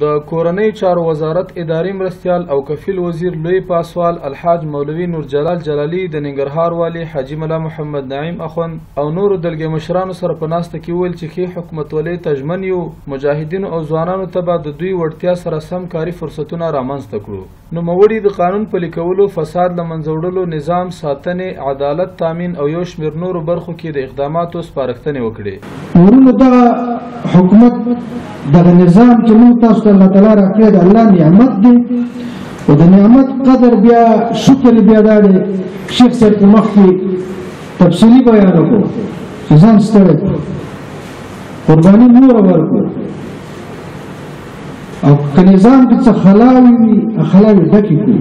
د کورنۍ چارو وزارت اداري مرستیال او کفیل وزیر لوی پاسوال الحاج مولوي نور جلال جلالي د ننګرهار والي حاجي ملا محمد نعیم اخوند او نورو دلګې مشرانو سره په ناسته کې وویل چې ښې حکومتولۍ ته ژمن یو مجاهدینو او ځوانانو ته به د دوی وړتیا سره سم کاري فرصتونه رامنځته کړو نوموړي د قانون پلي کولو، فساد له منځه وړلو، نظام ساتنې، عدالت تامین او یو شمېر نورو برخو کې د اقداماتو سپارښتنې وکړې. وروڼو دغه حکومت دغه نظام چې موږ تاسو ته الله تعالی راکړی د الله نعمت دی او د نعمت قدر بیا شکر بیا دا دی شیخ صاحب په مخ کې تفصیلي بیان وکړو چې ځان ستړی قرباني نور ورکړو او که نظام کې څه خلاوي وي خلاوي ډکې کړو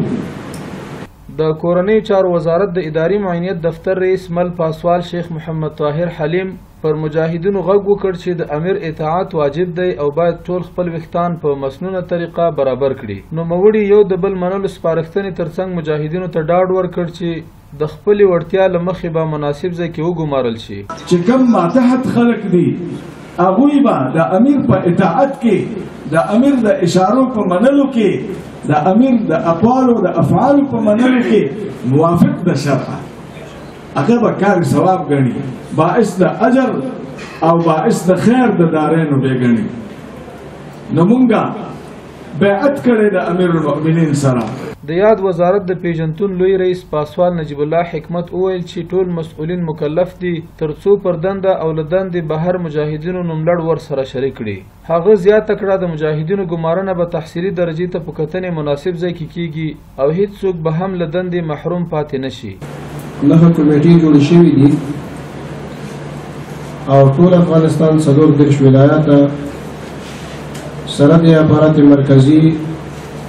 د کورنۍ چارو وزارت د اداري معینیت دفتر رئیس مل پاسوال شیخ محمد طاهر حلیم پر مجاهدینو غږ وکړ چې د امیر اطاعت واجب دی او باید ټول خپل وختان په مسنونه طریقه برابر کړي نو موړي یو د بل منلو سپارښتنې ترڅنګ مجاهدینو ته ډاډ ورکړ چې د خپلې وړتیا له مخې به مناسب ځای کې وګمارل شي. چې کوم ماتحت خلک دي هغوی به د امیر په اطاعت کې د امیر د اشارو په منلو کې د امیر د اقوالو د افعالو په منلو کې موافق د شرع هغه به کار ثواب ګڼي باعث د اجر او باعث د خیر د دارینو به ګڼي نو مونږه بیعت کړی د امیر المؤمنین سره د یاد وزارت د پیژنتون لوی رئیس پاسوال نجیب الله حکمت وویل چې ټول مسؤلین مکلف دي ترڅو پر دنده او له دندې بهر مجاهدینو نوملړ ور سره شریک کړي هغه زیاته کړه د مجاهدینو ګمارنه به تحصیلي درجې ته په کتنې مناسب ځای کې کیږي او هیڅ څوک به هم له دندې محروم پاتې نه شي. نهه کمېټې جوړې شوې دي او ټول افغانستان څلور دېرش ولایاته سره د عبارت مرکزي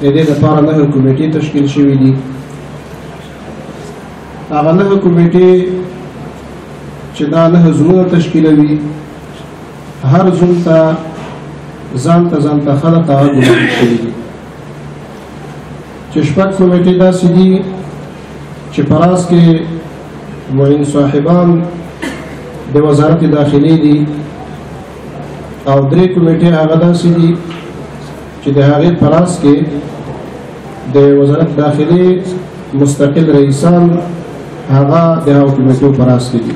د دې لپاره نهه کمېټې تشکیل شوې دي هغه نهه کمېټې چې دا نهه زونونه تشکیلوي هر زون ته ځان ته ځان ته خلک هغه ګمارل شوي دي چې شپږ کمیټې داسې دي چې په راس کې معین صاحبان د وزارت داخلي دي او درې کمیټې هغه داسې دي چې د هغې په راس کې د وزارت داخلي مستقل رئیسان هغه د هغو کمیټو په راس کې دي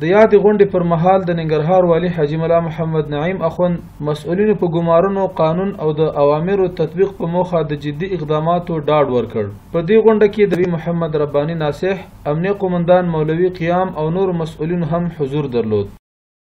د یادې غونډې پر مهال د ننګرهار والي حاجي ملا محمد نعیم اخوند مسؤلینو په ګمارنو قانون او د اوامرو تطبیق په موخه د جدي اقداماتو ډاډ ورکړ په دې غونډه کې د وی محمد رباني ناصح امنیه قومندان مولوي قیام او نور مسؤلینو هم حضور درلود